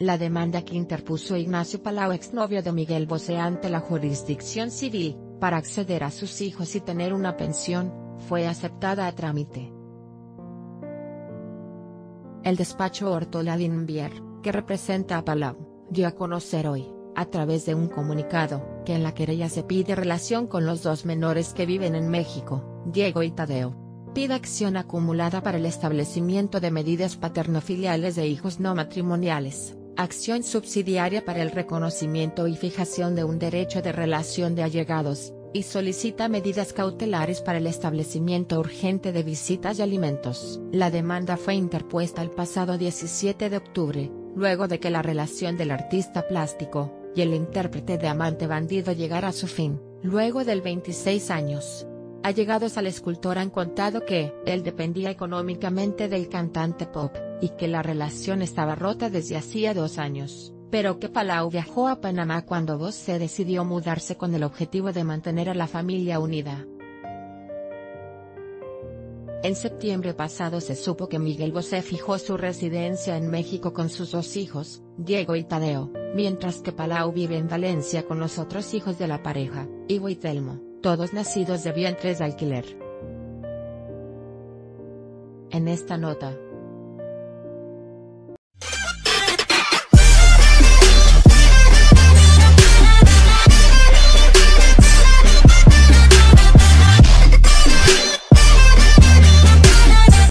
La demanda que interpuso Ignacio Palau exnovio de Miguel Bosé ante la jurisdicción civil, para acceder a sus hijos y tener una pensión, fue aceptada a trámite. El despacho Ortola Dinvier, que representa a Palau, dio a conocer hoy, a través de un comunicado, que en la querella se pide relación con los dos menores que viven en México, Diego y Tadeo. Pide acción acumulada para el establecimiento de medidas paternofiliales de hijos no matrimoniales, acción subsidiaria para el reconocimiento y fijación de un derecho de relación de allegados, y solicita medidas cautelares para el establecimiento urgente de visitas y alimentos. La demanda fue interpuesta el pasado 17 de octubre, luego de que la relación del artista plástico, y el intérprete de Amante Bandido llegara a su fin, luego del 26 años. Allegados al escultor han contado que él dependía económicamente del cantante pop, y que la relación estaba rota desde hacía dos años pero que Palau viajó a Panamá cuando Vos se decidió mudarse con el objetivo de mantener a la familia unida. En septiembre pasado se supo que Miguel Bosé fijó su residencia en México con sus dos hijos, Diego y Tadeo, mientras que Palau vive en Valencia con los otros hijos de la pareja, Ivo y Telmo, todos nacidos de vientres de alquiler. En esta nota,